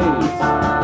ways.